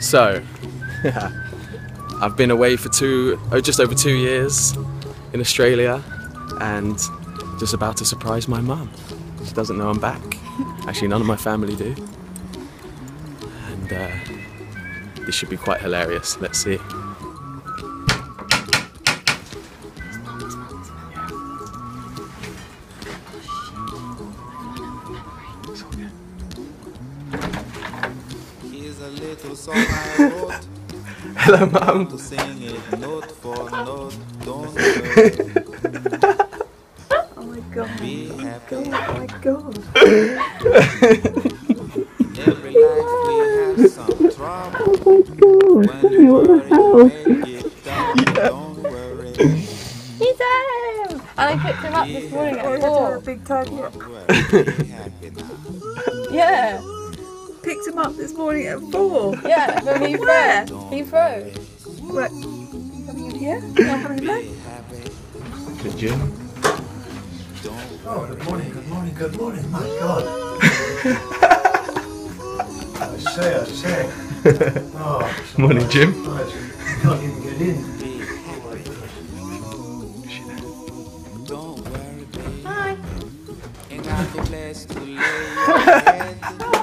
So, I've been away for two, oh, just over two years in Australia, and just about to surprise my mum. She doesn't know I'm back. Actually, none of my family do. And uh, this should be quite hilarious. Let's see. Little song I wrote Hello, mum. to sing it note for note. Don't Oh my god. be oh happy. Oh my god. Every life we have some trouble. Oh when you worry, make it down. Don't worry, He's home! And I picked him up this morning Oh, at you're doing a four. big time. Yeah. don't worry, be happy now. Yeah, Picked him up this morning at four. yeah, from Heathrow. Where? Heathrow. Right. You coming in here? I'm coming back. Be happy. Good Jim. Oh, good morning, good morning, good morning. My God. I say, I say. Oh, it's Morning, Jim. nice. Can't even get in. Be happy. Don't worry, babe. Hi.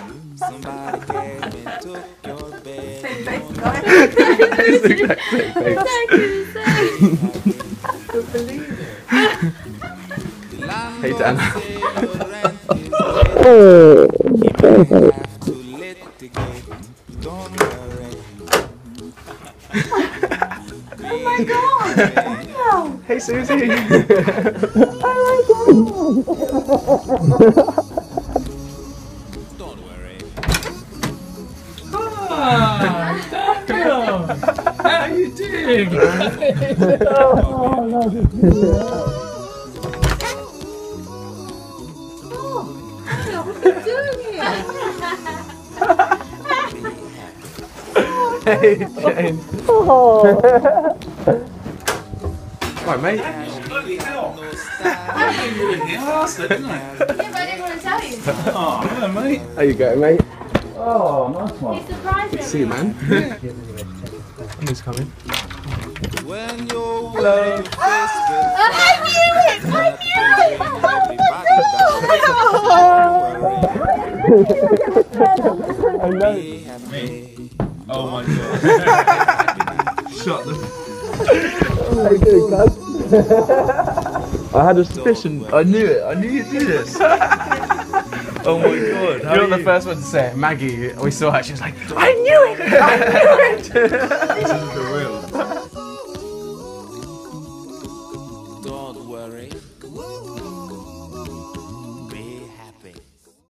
Somebody oh. came and took your bed. Don't It's the exact same face. Thank you, so. Believe it. Hey, Dan. say your rent is late. You may have to litigate. Don't worry. oh my god! you doing? hey, Jane. Right, mate. No style. You asked it, didn't I? Yeah, but I didn't want to tell you. Oh, hello, mate. How you going, mate? Oh, nice one. He surprised me. See you, man. Who's coming? When you're Hello. your face will I knew it! I knew it! everybody be happy. Oh my god. Shut the. How you doing, cuz? I had a suspicion. I knew it. I knew you'd do this. oh my god. How You're are the first one to say it. Maggie, we saw her. She was like, I knew it! I knew it! This is the real. Don't worry.